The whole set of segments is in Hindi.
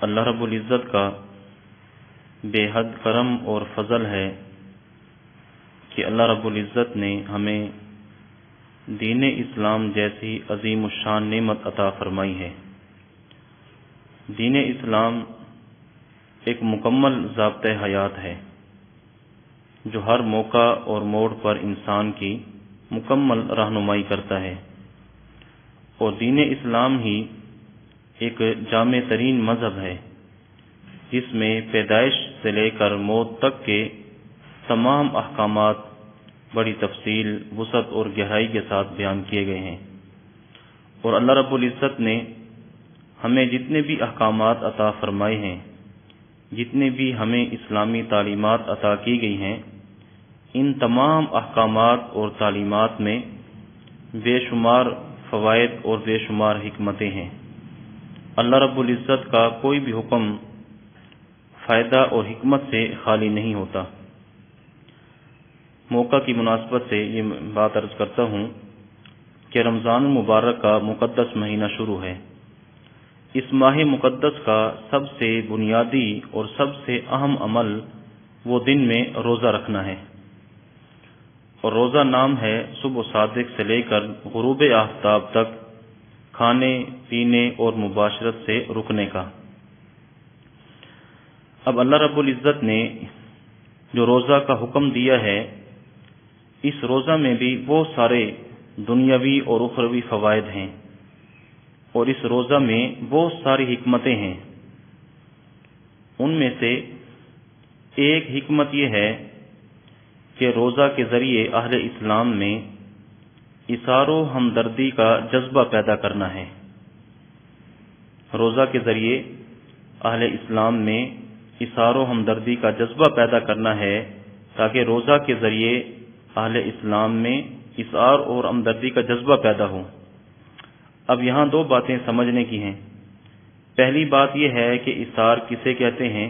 अल्लाह रब्बुल इज़्ज़त का बेहद करम और फजल है कि अल्लाह रब्बुल ने हमें दीन इस्लाम जैसी अजीम शान नेमत अता फरमाई है। दीन इस्लाम एक मुकम्मल जबत हयात है, जो हर मौका और मोड़ पर इंसान की मुकम्मल रहनुमाई करता है। और दीन इस्लाम ही एक जाम तरीन मज़हब है, जिसमें पैदाइश से लेकर मौत तक के तमाम अहकाम बड़ी तफसील, वसत और गहराई के साथ बयान किए गए हैं। और अल्लाह रब्बुल इज़्ज़त ने हमें जितने भी अहकाम अता फरमाए हैं, जितने भी हमें इस्लामी तालीमत अता की गई हैं, इन तमाम अहकाम और तालीमत में बेशुमार फ़वाद और बेशुमार हमतें हैं। अल्लाह रब्बुल इज़्ज़त का कोई भी हुक्म फ़ायदा और हिकमत से खाली नहीं होता। मौका की मुनासबत से ये बात अर्ज़ करता हूँ कि रमज़ान मुबारक का मुकद्दस महीना शुरू है। इस माह मुकद्दस का सबसे बुनियादी और सबसे अहम अमल वो दिन में रोज़ा रखना है। और रोज़ा नाम है सुबह सादिक से लेकर गुरूब आफ्ताब तक खाने, पीने और मुबाशरत से रुकने का। अब अल्लाह रब्बुल इज़्ज़त ने जो रोज़ा का हुक्म दिया है, इस रोज़ा में भी वो सारे दुनियावी और उखरवी फ़वाद हैं और इस रोज़ा में वो सारी हमतें हैं। उनमें से एक हिकमत यह है कि रोज़ा के ज़रिए अहल इस्लाम में इशारो हमदर्दी का जज्बा पैदा करना है। रोज़ा के ज़रिए अहल इस्लाम में इशारो हमदर्दी का जज्बा पैदा करना है ताकि रोज़ा के ज़रिए अहल इस्लाम में इशार और हमदर्दी का जज्बा पैदा हो। अब यहाँ दो बातें समझने की हैं। पहली बात यह है कि इशार किसे कहते हैं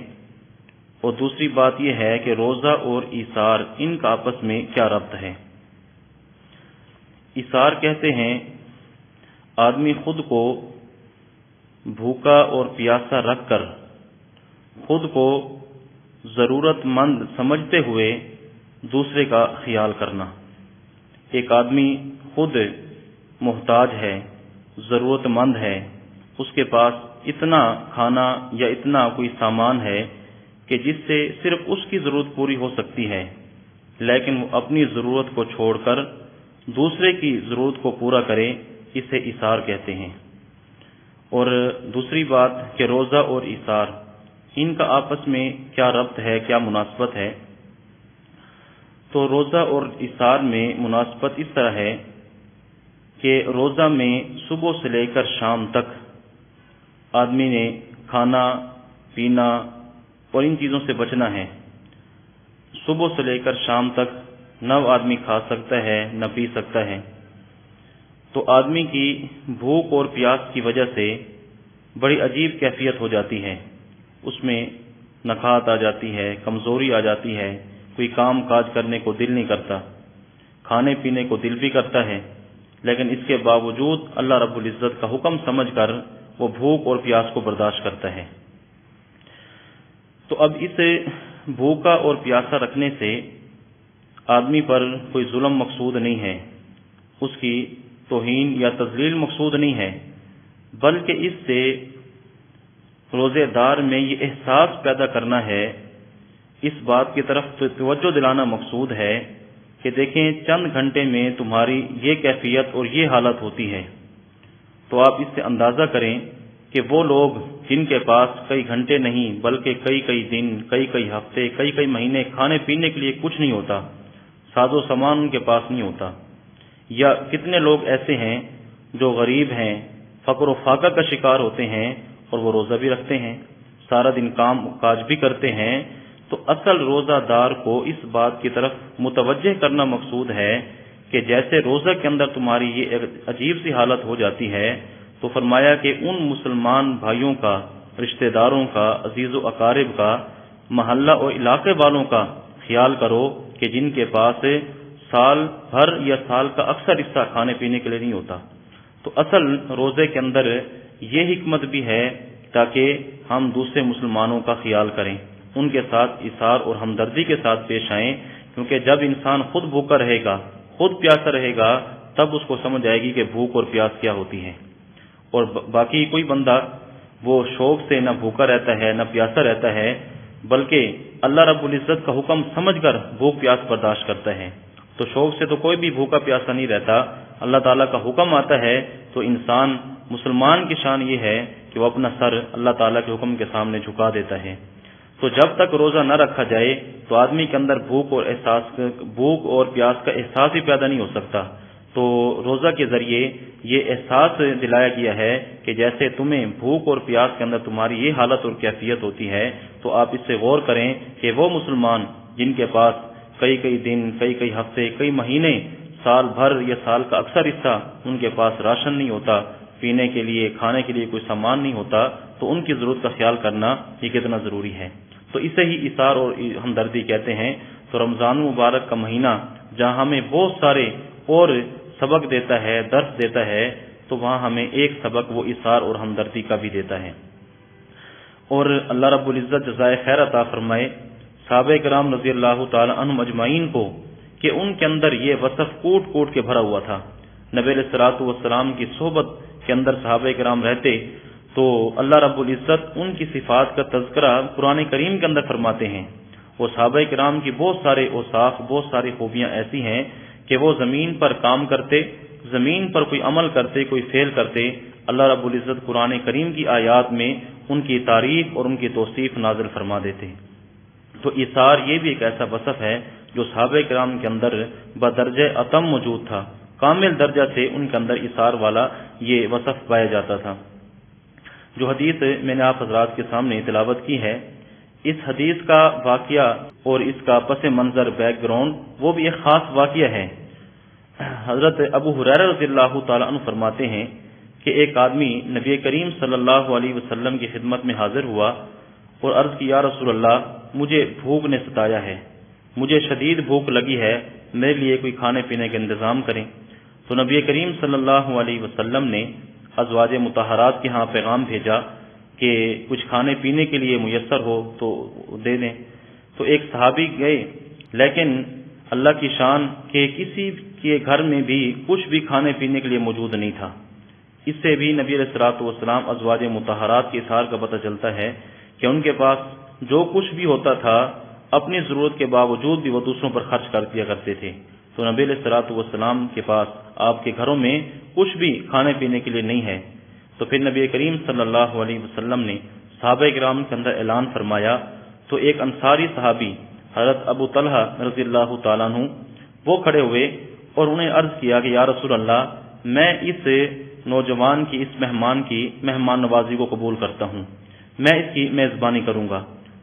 और दूसरी बात यह है कि रोज़ा और इशार इनका आपस में क्या रब्त है। इशार कहते हैं, आदमी खुद को भूखा और प्यासा रखकर, खुद को जरूरतमंद समझते हुए दूसरे का ख्याल करना। एक आदमी खुद मोहताज है, जरूरतमंद है, उसके पास इतना खाना या इतना कोई सामान है कि जिससे सिर्फ़ उसकी ज़रूरत पूरी हो सकती है, लेकिन वो अपनी ज़रूरत को छोड़कर दूसरे की ज़रूरत को पूरा करे, इसे इशार कहते हैं। और दूसरी बात कि रोज़ा और इशार इनका आपस में क्या रब्त है, क्या मुनासबत है? तो रोज़ा और इशार में मुनासबत इस तरह है कि रोज़ा में सुबह से लेकर शाम तक आदमी ने खाना, पीना और इन चीज़ों से बचना है। सुबह से लेकर शाम तक न आदमी खा सकता है, न पी सकता है। तो आदमी की भूख और प्यास की वजह से बड़ी अजीब कैफियत हो जाती है। उसमें नखात आ जाती है, कमज़ोरी आ जाती है, कोई काम काज करने को दिल नहीं करता, खाने पीने को दिल भी करता है, लेकिन इसके बावजूद अल्लाह रब्बुल इज़्ज़त का हुक्म समझकर वो भूख और प्यास को बर्दाश्त करता है। तो अब इस भूखा और प्यासा रखने से आदमी पर कोई जुल्म मकसूद नहीं है, उसकी तोहीन या तजलील मकसूद नहीं है, बल्कि इससे रोजेदार में ये एहसास पैदा करना है, इस बात की तरफ़ तो तवज्जो दिलाना मकसूद है कि देखें, चंद घंटे में तुम्हारी ये कैफियत और ये हालत होती है। तो आप इससे अंदाज़ा करें कि वो लोग जिनके पास कई घंटे नहीं, बल्कि कई कई दिन कई कई हफ़्ते कई कई महीने खाने पीने के लिए कुछ नहीं होता साजो सामान उनके पास नहीं होता। या कितने लोग ऐसे हैं जो गरीब हैं, फकर फाका का शिकार होते हैं और वो रोजा भी रखते हैं, सारा दिन काम काज भी करते हैं तो असल रोजादार को इस बात की तरफ़ मुतवजह करना मकसूद है कि जैसे रोजा के अंदर तुम्हारी ये अजीब सी हालत हो जाती है तो फरमाया कि उन मुसलमान भाइयों का, रिश्तेदारों का, अज़ीज़ अकारब का, महल्ला और इलाके वालों का ख्याल करो कि जिनके पास साल भर या साल का अक्सर हिस्सा खाने पीने के लिए नहीं होता। तो असल रोज़े के अंदर ये हिकमत भी है ताकि हम दूसरे मुसलमानों का ख्याल करें, उनके साथ इशार और हमदर्दी के साथ पेश आए, क्योंकि जब इंसान खुद भूखा रहेगा, खुद प्यासा रहेगा, तब उसको समझ आएगी कि भूख और प्यास क्या होती है। और बाकी कोई बंदा वो शौक से न भूखा रहता है, न प्यासा रहता है बल्कि अल्लाह रब्बुल इज़्ज़त का हुक्म समझकर भूख प्यास बर्दाश्त करता है। तो शौक से तो कोई भी भूखा प्यासा नहीं रहता। अल्लाह ताला का हुक्म आता है तो इंसान, मुसलमान की शान ये है कि वो अपना सर अल्लाह ताला के हुक्म के सामने झुका देता है। तो जब तक रोजा न रखा जाए तो आदमी के अंदर भूख और एहसास, भूख और प्यास का एहसास ही पैदा नहीं हो सकता। तो रोजा के ज़रिए ये एहसास दिलाया गया है कि जैसे तुम्हें भूख और प्यास के अंदर तुम्हारी ये हालत और कैफियत होती है तो आप इससे गौर करें कि वो मुसलमान जिनके पास कई कई दिन, कई कई हफ़्ते, कई महीने, साल भर या साल का अक्सर हिस्सा उनके पास राशन नहीं होता, पीने के लिए, खाने के लिए कोई सामान नहीं होता तो उनकी ज़रूरत का ख्याल करना ये कितना ज़रूरी है। तो इसे ही इशार और हमदर्दी कहते हैं। तो रमज़ान मुबारक का महीना, जहाँ हमें बहुत सारे और सबक देता है, दर्श देता है तो वहाँ हमें एक सबक, वो इशार और हमदर्दी का भी देता है। और अल्लाह रब्बुल इज़्ज़त जजाय खैर अता फरमाए, साहब कराम रज़ी अल्लाह तजमाइन को, कि उनके अंदर ये वसफ कूट कूट के भरा हुआ था। नबी सलाम की सोहबत के अंदर साहब कराम रहते तो अल्लाह रब्बुल इज़्ज़त उनकी सिफात का तस्करा पुराने करीम के अंदर फरमाते हैं। वो साहब कराम की बहुत सारे ओसाफ बहुत सारी खूबियाँ ऐसी हैं कि वो ज़मीन पर काम करते, ज़मीन पर कोई अमल करते, कोई फेल करते, अल्लाह रब्बुल इज़्ज़त कुरान करीम की आयात में उनकी तारीफ़ और उनकी तोसीफ नाजिल फरमा देते तो इसार ये भी एक ऐसा वसफ है जो साहब कराम के अंदर बदरज अतम मौजूद था। कामिल दर्जा से उनके अंदर इसार वाला ये वसफ पाया जाता था। जो हदीस मैंने आप हजरात के सामने तिलावत की है इस हदीस का वाकया और इसका पस मंजर बैकग्राउंड, वो भी एक खास वाकया है। हज़रत अबू हुरैरा रजील्लाहु तआला फरमाते हैं कि एक आदमी नबी करीम सल्लल्लाहु अलैहि वसल्लम की खिदमत में हाजिर हुआ और अर्ज़ किया रसूल अल्लाह मुझे भूख ने सताया है। मुझे शदीद भूख लगी है। मेरे लिए कोई खाने पीने का इंतज़ाम करें। तो नबी करीम सल्लल्लाहु अलैहि वसल्लम ने अजवाज मुताहरात के यहाँ पैगाम भेजा कि कुछ खाने पीने के लिए मुयसर हो तो दे दें। तो एक सहाबी गए, लेकिन अल्लाह की शान के किसी के घर में भी कुछ भी खाने पीने के लिए मौजूद नहीं था। इससे भी नबी सलाम अजवाज मुताहरात के इशार का पता चलता है कि उनके पास जो कुछ भी होता था, अपनी ज़रूरत के बावजूद भी वो दूसरों पर खर्च कर दिया करते थे। तो नबी सलाम के पास आपके घरों में कुछ भी खाने पीने के लिए नहीं है। तो फिर नबी करीम सल्लल्लाहु अलैहि ने साहब ग्राम के अंदर ऐलान फरमाया तो एक अंसारी सहाबी, हज़रत अबू तलहा रज़ी अल्लाह तु वो खड़े हुए और उन्हें अर्ज़ किया कि, या रसूल अल्लाह मैं इस नौजवान की, इस मेहमान की, मेहमान नवाजी को कबूल करता हूँ। मैं इसकी मेज़बानी करूँगा।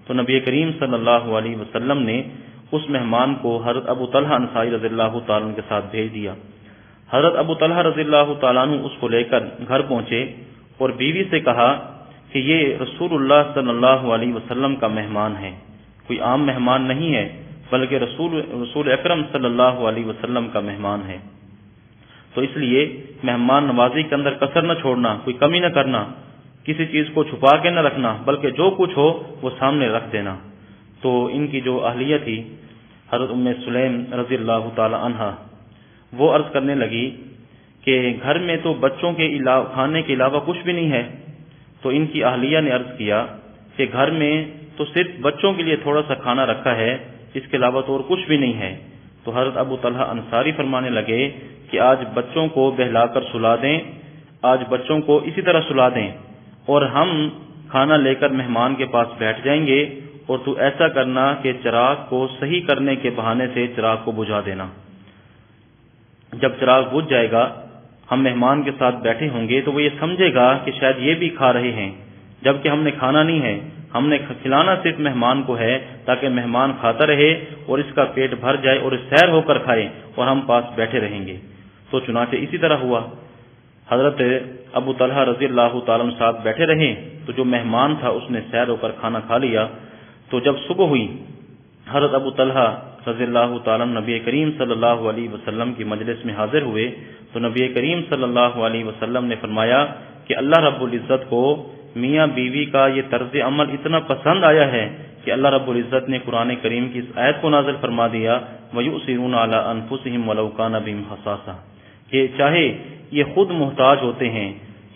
तो नबी करीम सल्लल्लाहु अलैहि ने उस मेहमान को हज़रत अबू तलहा अंसारी रजील्लाहु ताला के साथ भेज दिया। हज़रत अबू तलहा रजील्लाहु ताला उसको लेकर घर पहुँचे और बीवी से कहा कि ये रसूलुल्लाह सल्लल्लाहु अलैहि वसल्लम का मेहमान है। कोई आम मेहमान नहीं है, बल्कि रसूल रसूल अकरम सल्लल्लाहु अलैहि वसल्लम का मेहमान है। तो इसलिए मेहमान नवाजी के अंदर कसर न छोड़ना, कोई कमी न करना, किसी चीज़ को छुपा के न रखना, बल्कि जो कुछ हो वो सामने रख देना। तो इनकी जो अहलिया थी, हज़रत उम्म सुलैम रज़ी अल्लाह तहा वो अर्ज़ करने लगी कि घर में तो बच्चों के खाने के अलावा कुछ भी नहीं है। तो इनकी अहलिया ने अर्ज़ किया कि घर में तो सिर्फ़ बच्चों के लिए थोड़ा सा खाना रखा है, इसके अलावा तो और कुछ भी नहीं है। तो हज़रत अबू तलहा अंसारी फरमाने लगे कि आज बच्चों को बहलाकर सुला दें, आज बच्चों को इसी तरह सुला दें और हम खाना लेकर मेहमान के पास बैठ जाएँगे और तू ऐसा करना कि चिराग को सही करने के बहाने से चिराग को बुझा देना। जब चिराग बुझ जाएगा, हम मेहमान के साथ बैठे होंगे तो वो ये समझेगा कि शायद ये भी खा रहे हैं। जबकि हमने खाना नहीं है, हमने खिलाना सिर्फ़ मेहमान को है, ताकि मेहमान खाता रहे और इसका पेट भर जाए और सैर होकर खाए और हम पास बैठे रहेंगे। तो चुनाचे इसी तरह हुआ। हज़रत अबू तलहा रज़ी अल्लाह तम साथ बैठे रहे तो जो मेहमान था उसने सैर होकर खाना खा लिया। तो जब सुबह हुई, हज़रत अबू तलहा रज़ी अल्लाह तम नबी करीम सल्लल्लाहु अलैहि वसल्लम की मजलिस में हाजिर हुए तो नबी करीम सल्लल्लाहु अलैहि वसल्लम ने फरमाया कि अल्लाह रब्बुल को, मियाँ बीवी का ये तर्ज अमल इतना पसंद आया है कि अल्लाह रब्बुल ने कुरान करीम की इस आयत को नाजिल फरमा दिया, वयुसिरून अला अनफुसहिम वलौकान बिम हसासा। कि चाहे ये खुद मोहताज होते हैं,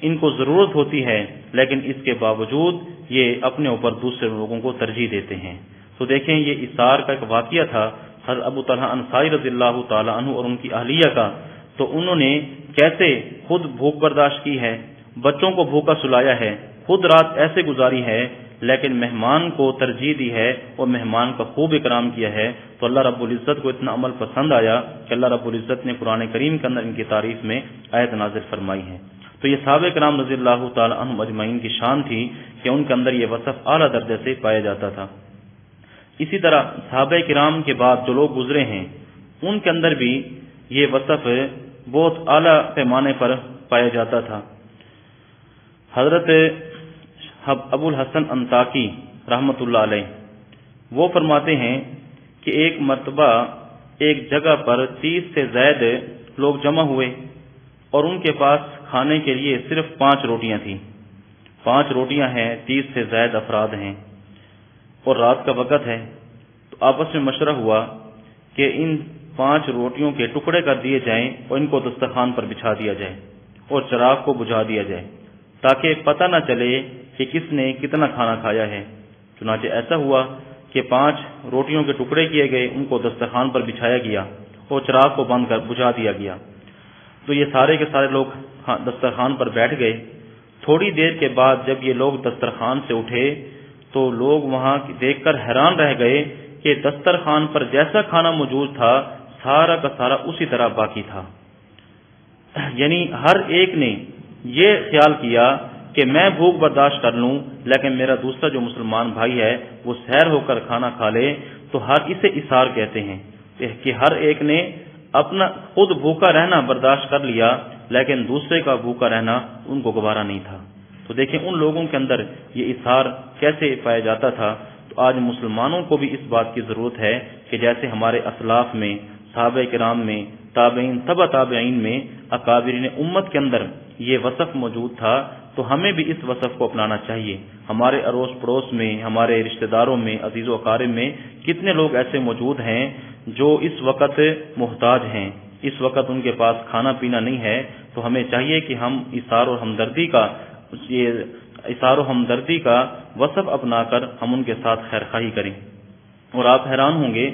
इनको ज़रूरत होती है, लेकिन इसके बावजूद ये अपने ऊपर दूसरे लोगों को तरजीह देते हैं। तो देखें, ये इसार का एक वाक्य था हर अबू तला अंसारी रजील्ला तु और उनकी अहलिया का। तो उन्होंने कैसे खुद भूख बर्दाश्त की है, बच्चों को भूखा सुलाया है, खुद रात ऐसे गुजारी है, लेकिन मेहमान को तरजीह दी है और मेहमान का खूब इकराम किया है। तो अल्लाह रब्बुल इज़्ज़त को इतना अमल पसंद आया कि अल्लाह रब्बुल इज़्ज़त ने कुरान करीम के अंदर इनकी तारीफ़ में आयत नाजिर फरमाई है। तो ये साबिक कराम रज़ी अजमैन की शान थी कि उनके अंदर ये वसफ आला दर्जे से पाया जाता था। इसी तरह साहब कराम के बाद जो लोग गुजरे हैं, उनके अंदर भी ये वसफ बहुत आला पैमाने पर पाया जाता था। हज़रत अबुल हसन अंताकी अलैह, वो फरमाते हैं कि एक मरतबा एक जगह पर तीस से ज़्यादा लोग जमा हुए और उनके पास खाने के लिए सिर्फ़ पाँच रोटियाँ थी। पाँच रोटियाँ हैं, तीस से ज़्यादा अफराद हैं। और रात का वक़्त है तो आपस में मशरा हुआ कि इन पाँच रोटियों के टुकड़े कर दिए जाएँ और इनको दस्तरखान पर बिछा दिया जाए और चराग को बुझा दिया जाए, ताकि पता न चले कि किसने कितना खाना खाया है। चुनाचे ऐसा हुआ कि पाँच रोटियों के टुकड़े किए गए, उनको दस्तरखान पर बिछाया गया और चिराग को बंद कर बुझा दिया गया। तो ये सारे के सारे लोग दस्तरखान पर बैठ गए। थोड़ी देर के बाद जब ये लोग दस्तरखान से उठे तो लोग वहाँ देखकर हैरान रह गए कि दस्तरखान पर जैसा खाना मौजूद था, सारा का सारा उसी तरह बाकी था। यानी हर एक ने ये ख्याल किया कि मैं भूख बर्दाश्त कर लूँ, लेकिन मेरा दूसरा जो मुसलमान भाई है, वो सैर होकर खाना खा ले तो हर इसे इशार कहते हैं कि हर एक ने अपना खुद भूखा रहना बर्दाश्त कर लिया, लेकिन दूसरे का भूखा रहना उनको गवारा नहीं था। तो देखें, उन लोगों के अंदर ये इशार कैसे पाया जाता था? तो आज मुसलमानों को भी इस बात की ज़रूरत है कि जैसे हमारे असलाफ में, साहब कराम में ताबेन तबा ताबेन में, अकाबरीन उम्मत के अंदर ये वसफ मौजूद था तो हमें भी इस वसफ को अपनाना चाहिए। हमारे अड़ोस पड़ोस में, हमारे रिश्तेदारों में, अज़ीज़ अकारब में कितने लोग ऐसे मौजूद हैं जो इस वक्त मोहताज हैं? इस वक्त उनके पास खाना पीना नहीं है तो हमें चाहिए कि हम इशार और हमदर्दी का ये इशार हमदर्दी का वसफ अपनाकर हम उनके साथ खैर खाही करें। और आप हैरान होंगे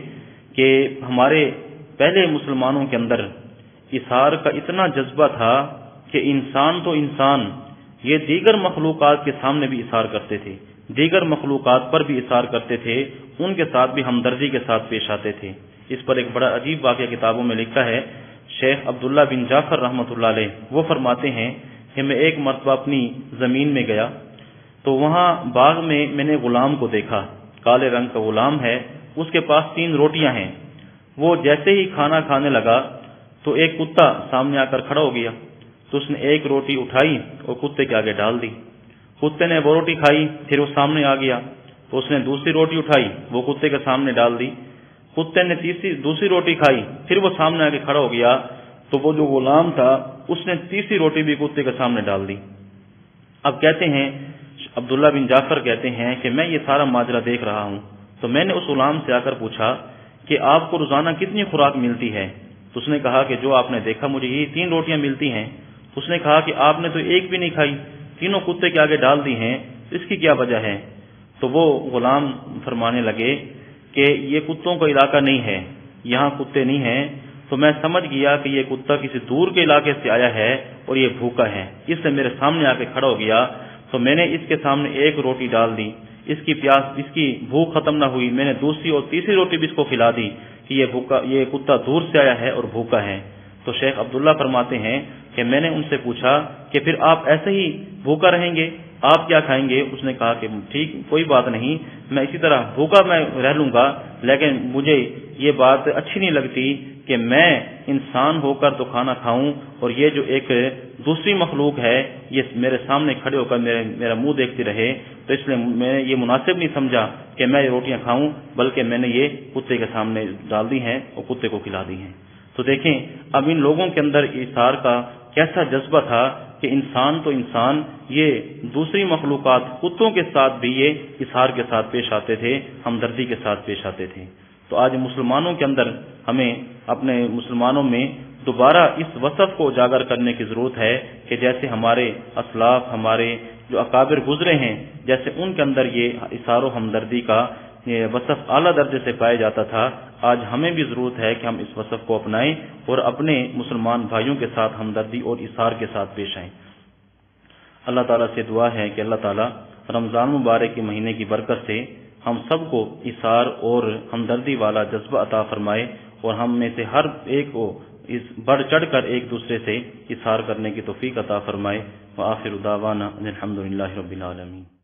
कि हमारे पहले मुसलमानों के अंदर इशार का इतना जज्बा था कि इंसान तो इंसान, ये दीगर मखलूकत के सामने भी इशार करते थे, दीगर मखलूकत पर भी इशार करते थे, उनके साथ भी हमदर्दी के साथ पेश आते थे। इस पर एक बड़ा अजीब वाक्य किताबों में लिखा है, शेख अब्दुल्ला बिन जाफ़र अलैह, वो फरमाते हैं कि मैं एक मरतबा अपनी ज़मीन में गया तो वहाँ बाग में मैंने गुलाम को देखा। काले रंग का गुलाम है, उसके पास तीन रोटियाँ हैं। वो जैसे ही खाना खाने लगा तो एक कुत्ता सामने आकर खड़ा हो गया। तो उसने एक रोटी उठाई और कुत्ते के आगे डाल दी। कुत्ते ने वो रोटी खाई, फिर वो सामने आ गया। तो उसने दूसरी रोटी उठाई, वो कुत्ते के सामने डाल दी। कुत्ते ने तीसरी, दूसरी रोटी खाई, फिर वो सामने आके खड़ा हो गया। तो वो जो गुलाम था, उसने तीसरी रोटी भी कुत्ते के सामने डाल दी। अब कहते हैं, अब्दुल्ला बिन जाफ़र कहते हैं कि मैं ये सारा माजरा देख रहा हूँ। तो मैंने उस गुलाम से आकर पूछा कि आपको रोज़ाना कितनी खुराक मिलती है? तो उसने कहा कि जो आपने देखा, मुझे ये तीन रोटियाँ मिलती हैं। उसने कहा कि आपने तो एक भी नहीं खाई, तीनों कुत्ते के आगे डाल दी हैं इसकी क्या वजह है? तो वो गुलाम फरमाने लगे कि ये कुत्तों का इलाका नहीं है, यहाँ कुत्ते नहीं हैं तो मैं समझ गया कि ये कुत्ता किसी दूर के इलाके से आया है और ये भूखा है। इससे मेरे सामने आके खड़ा हो गया तो मैंने इसके सामने एक रोटी डाल दी। इसकी प्यास, इसकी भूख खत्म ना हुई। मैंने दूसरी और तीसरी रोटी भी इसको खिला दी कि ये भूखा, ये कुत्ता दूर से आया है और भूखा है। तो शेख अब्दुल्ला फरमाते हैं कि मैंने उनसे पूछा कि फिर आप ऐसे ही भूखा रहेंगे? आप क्या खाएँगे? उसने कहा कि ठीक, कोई बात नहीं, मैं इसी तरह भूखा मैं रह लूँगा, लेकिन मुझे ये बात अच्छी नहीं लगती कि मैं इंसान होकर तो खाना खाऊं और ये जो एक दूसरी मखलूक है, ये मेरे सामने खड़े होकर मेरे, मेरा मुँह देखती रहे तो इसलिए मैंने ये मुनासिब नहीं समझा कि मैं ये रोटियाँ खाऊं, बल्कि मैंने ये कुत्ते के सामने डाल दी हैं और कुत्ते को खिला दी हैं। तो देखें, अब इन लोगों के अंदर इशार का कैसा जज्बा था कि इंसान तो इंसान, ये दूसरी मखलूकत कुत्तों के साथ भी ये इशार के साथ पेश आते थे, हमदर्दी के साथ पेश आते थे। तो आज मुसलमानों के अंदर हमें अपने मुसलमानों में दोबारा इस वसफ को उजागर करने की ज़रूरत है कि जैसे हमारे असलाफ, हमारे जो अकाबिर गुजरे हैं, जैसे उनके अंदर ये इशारो हमदर्दी का, ये वसफ आला दर्जे से पाया जाता था, आज हमें भी ज़रूरत है कि हम इस वसफ को अपनाएँ और अपने मुसलमान भाइयों के साथ हमदर्दी और इशार के साथ पेश आएँ। अल्लाह ताला से दुआ है कि अल्लाह ताला रमज़ान मुबारक के महीने की बरकत से हम सबको इशार और हमदर्दी वाला जज्बा अता फरमाए और हम में से हर एक को इस बढ़ चढ़ कर एक दूसरे से इशार करने की तोफीक अता फरमाए। व आखिर उदावाना अलहमदिल्ला